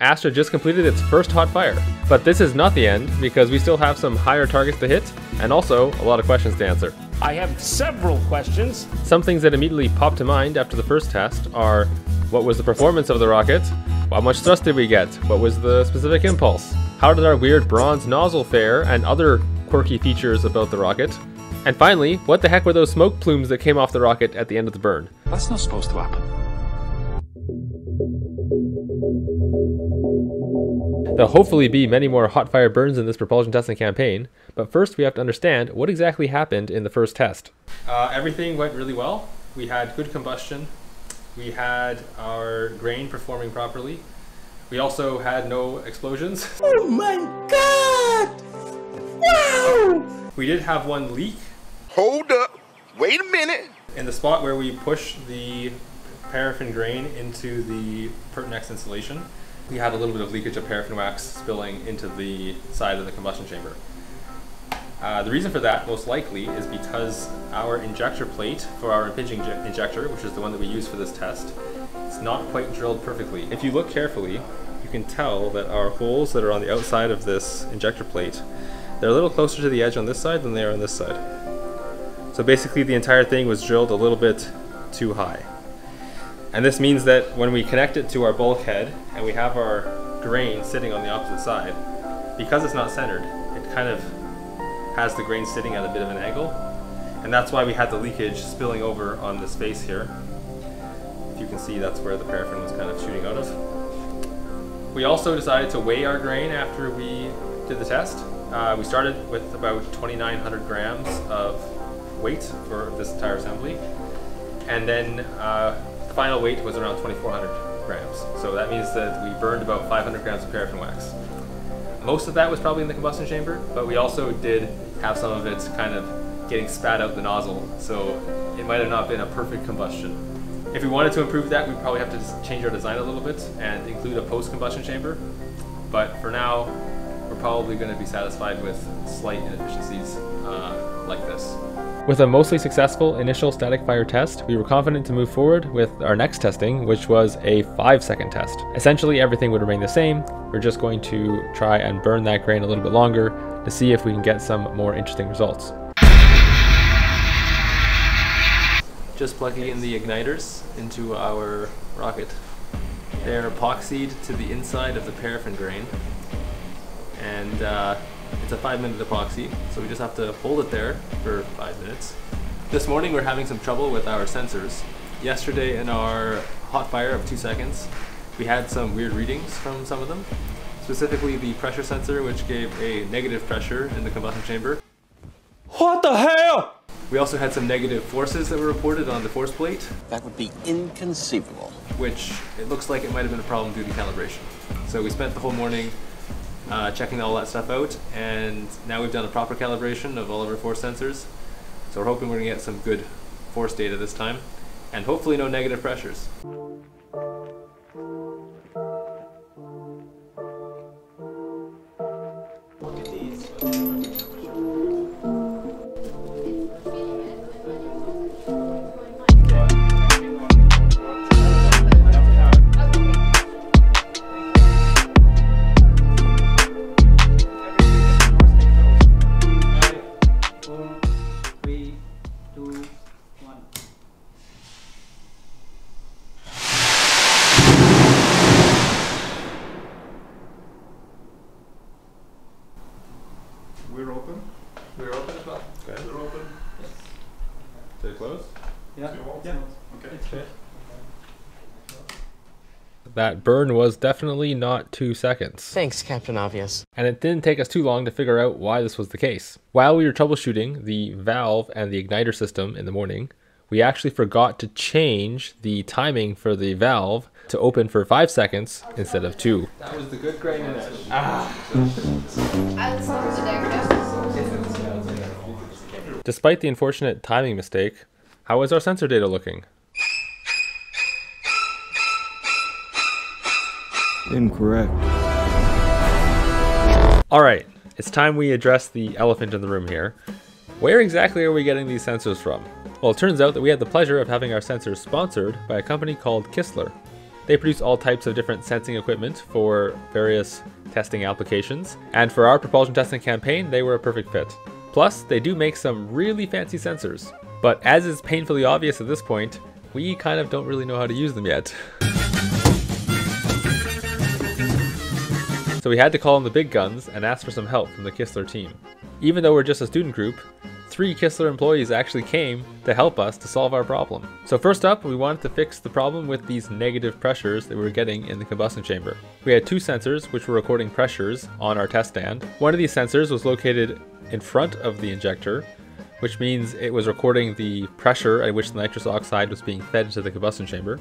Astra just completed its first hot fire. But this is not the end, because we still have some higher targets to hit, and also a lot of questions to answer. I have several questions. Some things that immediately pop to mind after the first test are what was the performance of the rocket? How much thrust did we get? What was the specific impulse? How did our weird bronze nozzle fare and other quirky features about the rocket? And finally, what the heck were those smoke plumes that came off the rocket at the end of the burn? That's not supposed to happen. There'll hopefully be many more hot fire burns in this propulsion testing campaign, but first we have to understand what exactly happened in the first test. Uh, everything went really well. We had good combustion. We had our grain performing properly. We also had no explosions. Oh my god! Wow! We did have one leak Hold up. Wait a minute. in the spot where we push the paraffin grain into the Pertinax insulation. We had a little bit of leakage of paraffin wax spilling into the side of the combustion chamber. Uh, the reason for that, most likely, is because our injector plate for our impinging injector, which is the one that we use for this test, is not quite drilled perfectly. If you look carefully, you can tell that our holes that are on the outside of this injector plate, they're a little closer to the edge on this side than they are on this side. So basically the entire thing was drilled a little bit too high. And this means that when we connect it to our bulkhead and we have our grain sitting on the opposite side, because it's not centered, it kind of has the grain sitting at a bit of an angle. And that's why we had the leakage spilling over on this face here. If you can see, that's where the paraffin was kind of shooting out of. We also decided to weigh our grain after we did the test. Uh, we started with about 2,900 grams of weight for this entire assembly. And then uh, final weight was around 2,400 grams. So that means that we burned about 500 grams of paraffin wax. Most of that was probably in the combustion chamber, but we also did have some of it kind of getting spat out the nozzle, so it might have not been a perfect combustion. If we wanted to improve that, we'd probably have to change our design a little bit and include a post-combustion chamber. But for now, we're probably going to be satisfied with slight inefficiencies uh, like this. With a mostly successful initial static fire test, we were confident to move forward with our next testing, which was a 5 second test. Essentially, everything would remain the same. We're just going to try and burn that grain a little bit longer to see if we can get some more interesting results. Just plugging in the igniters into our rocket. They're epoxied to the inside of the paraffin grain. And uh, it's a five minute epoxy, so we just have to hold it there for five minutes. This morning we're having some trouble with our sensors. Yesterday in our hot fire of two seconds, we had some weird readings from some of them. Specifically the pressure sensor, which gave a negative pressure in the combustion chamber. What the hell? We also had some negative forces that were reported on the force plate, That would be inconceivable. which it looks like it might have been a problem due to calibration. So we spent the whole morning uh, checking all that stuff out, and now we've done a proper calibration of all of our force sensors. So we're hoping we're gonna get some good force data this time, and hopefully no negative pressures. Open. We're open as well. Okay. We're open. Did it close? Yeah. Yeah. some? Okay. That burn was definitely not two seconds. Thanks, Captain Obvious. and it didn't take us too long to figure out why this was the case. While we were troubleshooting the valve and the igniter system in the morning, we actually forgot to change the timing for the valve to open for 5 seconds instead of 2. That was the good grain in it. Ah. Despite the unfortunate timing mistake, how is our sensor data looking? Incorrect. Alright, it's time we address the elephant in the room here. Where exactly are we getting these sensors from? Well, it turns out that we had the pleasure of having our sensors sponsored by a company called Kistler. They produce all types of different sensing equipment for various testing applications, and for our propulsion testing campaign, they were a perfect fit. Plus, they do make some really fancy sensors, but as is painfully obvious at this point, we kind of don't really know how to use them yet. so we had to call in the big guns and ask for some help from the Kistler team. Even though we're just a student group, three Kistler employees actually came to help us to solve our problem. So first up, we wanted to fix the problem with these negative pressures that we were getting in the combustion chamber. We had two sensors which were recording pressures on our test stand. One of these sensors was located in front of the injector, which means it was recording the pressure at which the nitrous oxide was being fed into the combustion chamber.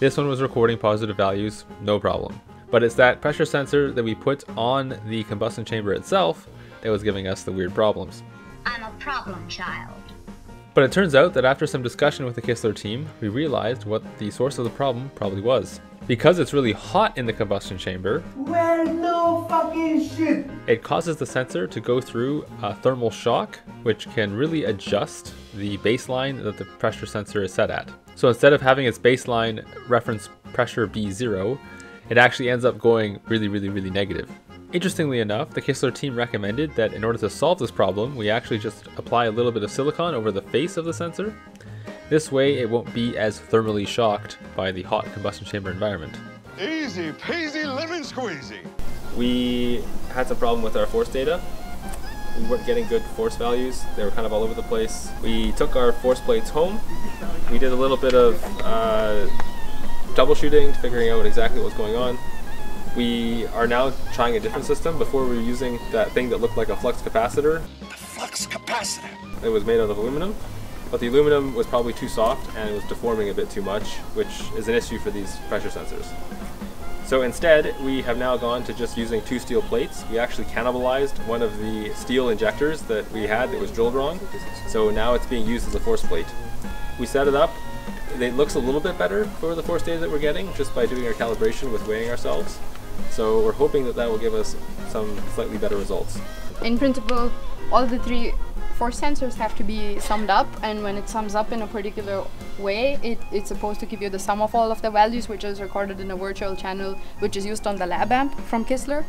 This one was recording positive values, no problem. But it's that pressure sensor that we put on the combustion chamber itself that was giving us the weird problems. I'm a problem child. But it turns out that after some discussion with the Kistler team, we realized what the source of the problem probably was. Because it's really hot in the combustion chamber, Well, no fucking shit. it causes the sensor to go through a thermal shock, which can really adjust the baseline that the pressure sensor is set at. So instead of having its baseline reference pressure be zero, it actually ends up going really, really, really negative. Interestingly enough, the Kistler team recommended that in order to solve this problem, we actually just apply a little bit of silicon over the face of the sensor. This way it won't be as thermally shocked by the hot combustion chamber environment. Easy peasy lemon squeezy. We had some problem with our force data. We weren't getting good force values. They were kind of all over the place. We took our force plates home. We did a little bit of uh, troubleshooting, to figuring out exactly what was going on. We are now trying a different system. Before we were using that thing that looked like a flux capacitor. The flux capacitor. It was made out of aluminum, but the aluminum was probably too soft and it was deforming a bit too much, which is an issue for these pressure sensors. So instead, we have now gone to just using two steel plates. We actually cannibalized one of the steel injectors that we had that was drilled wrong. So now it's being used as a force plate. We set it up. It looks a little bit better for the force data that we're getting just by doing our calibration with weighing ourselves. So we're hoping that that will give us some slightly better results. In principle, all the three force sensors have to be summed up, and when it sums up in a particular way, it, it's supposed to give you the sum of all of the values, which is recorded in a virtual channel, which is used on the LabAmp from Kistler.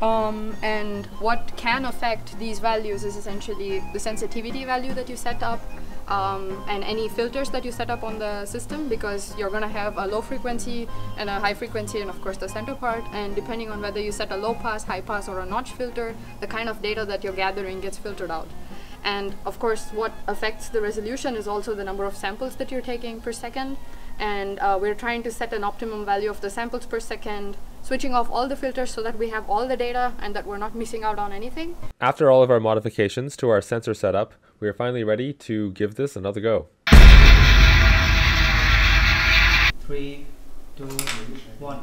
Um, and what can affect these values is essentially the sensitivity value that you set up um, and any filters that you set up on the system because you're going to have a low frequency and a high frequency and of course the center part and depending on whether you set a low pass, high pass or a notch filter, the kind of data that you're gathering gets filtered out. And of course what affects the resolution is also the number of samples that you're taking per second and uh, we're trying to set an optimum value of the samples per second switching off all the filters so that we have all the data and that we're not missing out on anything. After all of our modifications to our sensor setup, we are finally ready to give this another go. Three, two, one.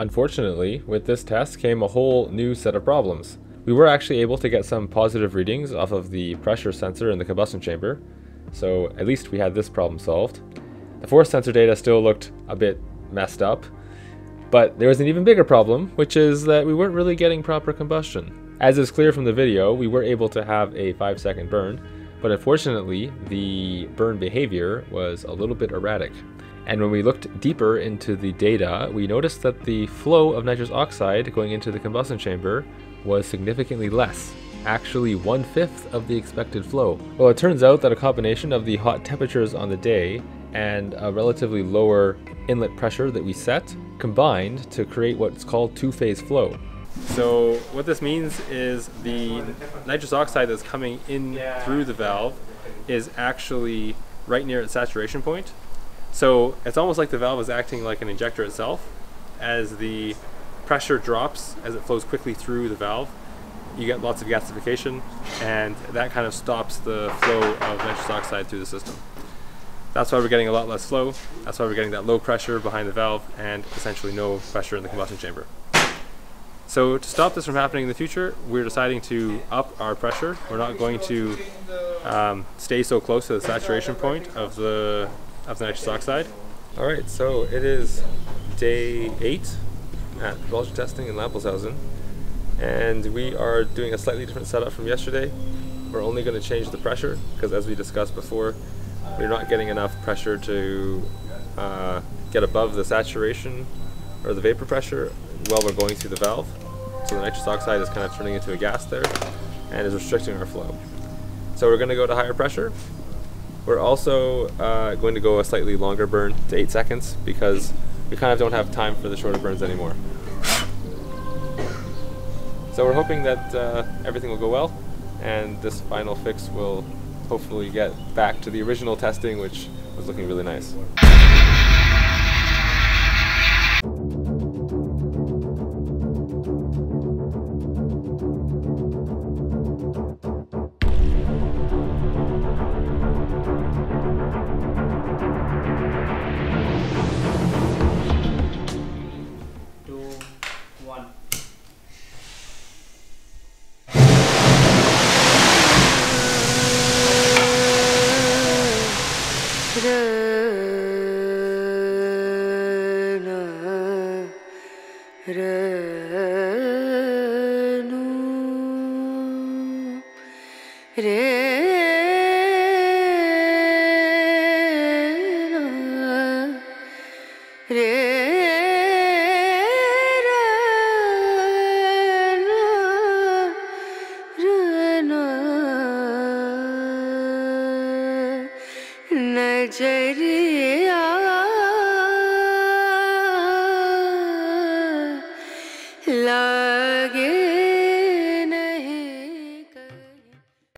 Unfortunately, with this test came a whole new set of problems. We were actually able to get some positive readings off of the pressure sensor in the combustion chamber, so at least we had this problem solved. The force sensor data still looked a bit messed up, but there was an even bigger problem, which is that we weren't really getting proper combustion. As is clear from the video, we were able to have a 5 second burn, but unfortunately the burn behavior was a little bit erratic. And when we looked deeper into the data, we noticed that the flow of nitrous oxide going into the combustion chamber was significantly less, actually one fifth of the expected flow. Well, it turns out that a combination of the hot temperatures on the day and a relatively lower inlet pressure that we set combined to create what's called two-phase flow. So what this means is the nitrous oxide that's coming in through the valve is actually right near its saturation point. So it's almost like the valve is acting like an injector itself. As the pressure drops, as it flows quickly through the valve, you get lots of gasification, and that kind of stops the flow of nitrous oxide through the system. That's why we're getting a lot less flow. That's why we're getting that low pressure behind the valve and essentially no pressure in the combustion chamber. So to stop this from happening in the future, we're deciding to up our pressure. We're not going to um, stay so close to the saturation point of the of the nitrous oxide. All right, so it is day eight at propulsion testing in Lampoldshausen, and we are doing a slightly different setup from yesterday. We're only going to change the pressure because as we discussed before, we're not getting enough pressure to uh, get above the saturation or the vapor pressure while we're going through the valve. So the nitrous oxide is kind of turning into a gas there and is restricting our flow. So we're going to go to higher pressure. We're also uh, going to go a slightly longer burn to 8 seconds because we kind of don't have time for the shorter burns anymore. So we're hoping that uh, everything will go well and this final fix will hopefully get back to the original testing which was looking really nice.